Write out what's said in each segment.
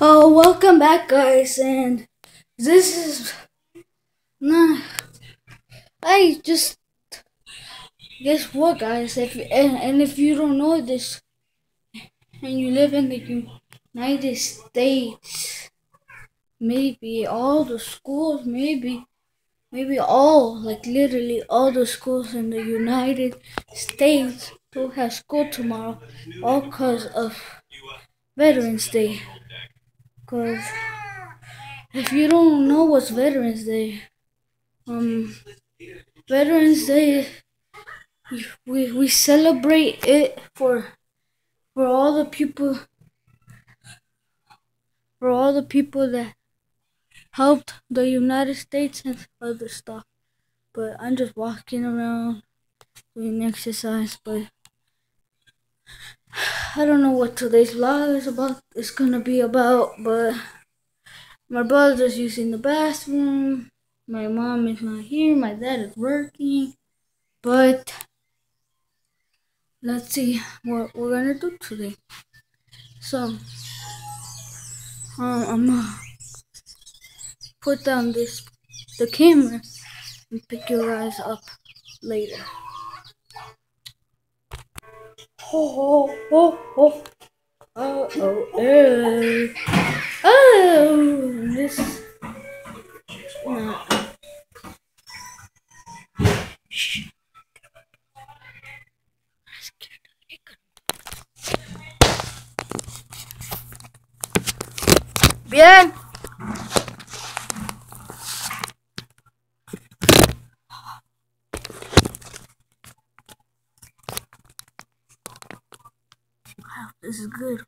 Oh, welcome back, guys, and this is nah. I just guess what, guys? If and, and if you don't know this, and you live in the United States, maybe all the schools, maybe, maybe all, like literally all the schools in the United States will have school tomorrow, all because of Veterans Day. Cause if you don't know what's Veterans Day, um, Veterans Day, we we celebrate it for for all the people for all the people that helped the United States and other stuff. But I'm just walking around doing exercise, but I don't know what today's vlog is about. It's gonna be about, but my brother's using the bathroom. My mom is not here. My dad is working, but let's see what we're gonna do today. So, um, I'm gonna put down this the camera and pick your guys up later. Oh, oh, oh, oh, oh, oh, oh, this, nah. Shh. Bien. Wow, this is good.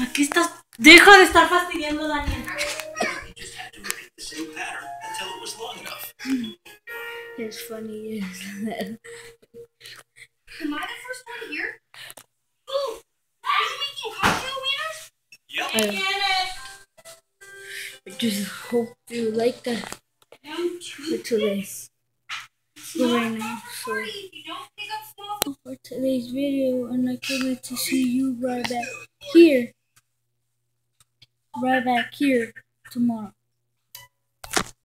Aquí estás. Deja de estar fastidiando, Daniel. It's funny. Am I the first one here? I, just hope you like that for today. For right now, so for today's video, and I can't wait to see you right back here, right back here tomorrow.